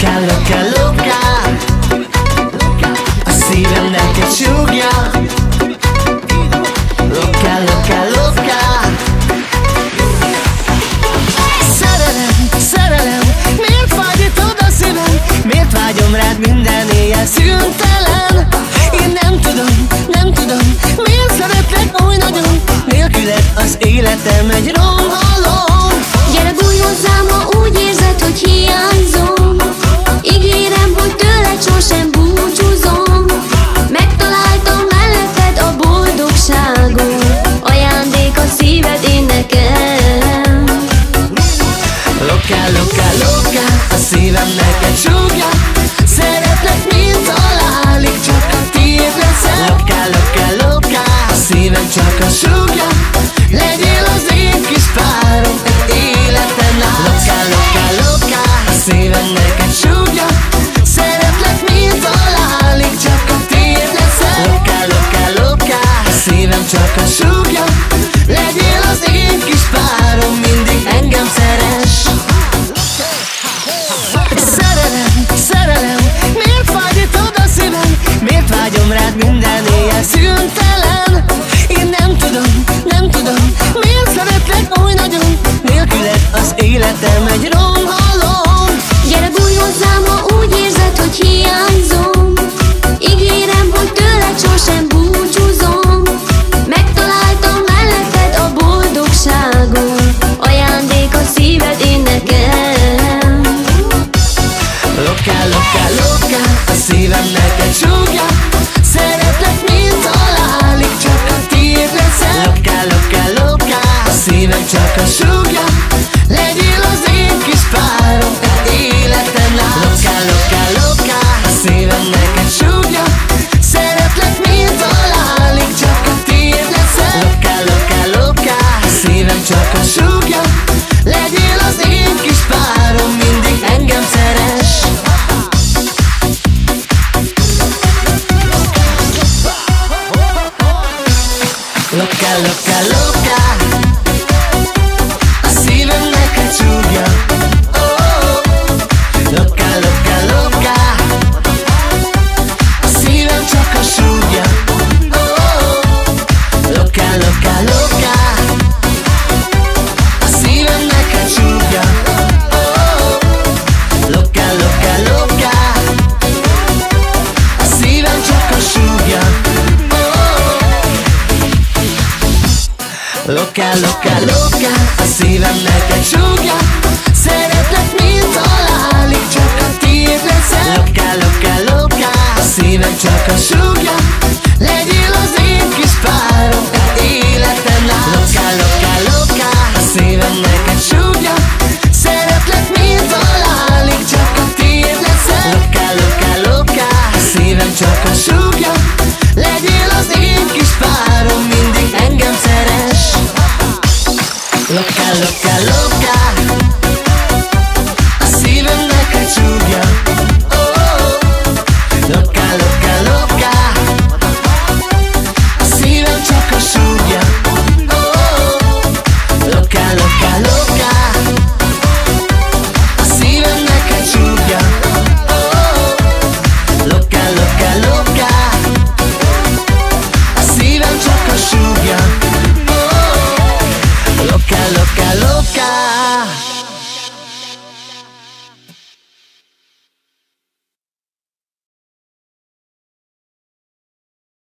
Loca, loca, loca, A szívem neked súgja loca, loca. loka Szerelem, szerelem Miért fagyítod a szívem? Miért vágyom rád minden éjjel szüntelen? Én nem tudom, nem tudom Miért szeretlek oly nagyon Nélküled az életem egy veled minden éjjel szüntelen. Én nem tudom, nem tudom, miért szeretlek oly nagyon. Nélküled az életem egy romha Loca, loca, loca. Loka, loka, loka A szívem neked súgja Szeretlek, mint halál Csak a tiéd leszel. Loka, loka, loka A szívem csak a súgja loca, loca.